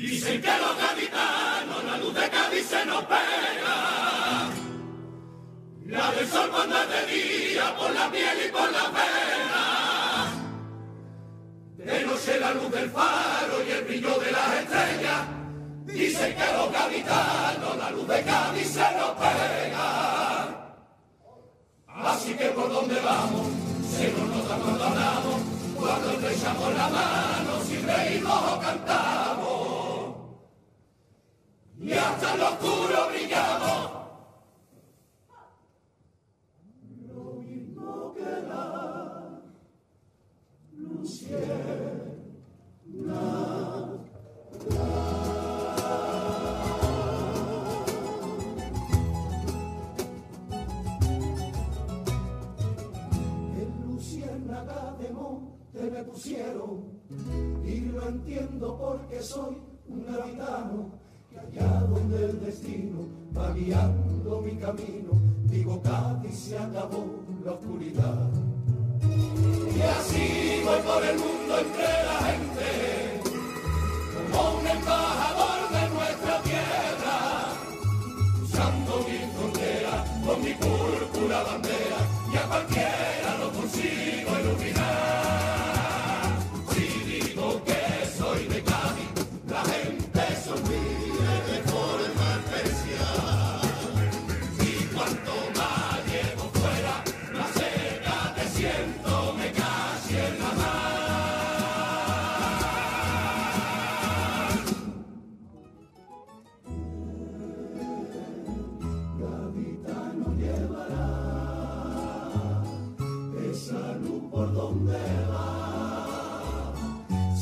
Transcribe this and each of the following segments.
Dicen que los gaditanos la luz de Cádiz se nos pega. La del sol cuando es de día, por la piel y por la venas. De noche la luz del faro y el brillo de las estrellas. Dicen que los gaditanos la luz de Cádiz se nos pega. Así que por donde vamos, se nos nota cuando hablamos, cuando estrechamos la mano, si reímos o cantamos pusieron y lo entiendo porque soy un gaditano allá donde el destino va guiando mi camino, digo Cádiz se acabó la oscuridad. Y así voy por el mundo entre la gente, como un embajador de nuestra tierra, usando mi frontera con mi púrpura bandera,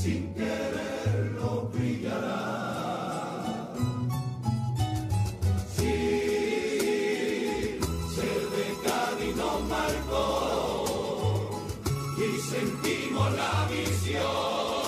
sin quererlo brillará. Sí, se camino marcó y sentimos la visión.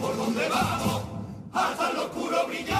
Por donde vamos, hasta lo oscuro brillamos.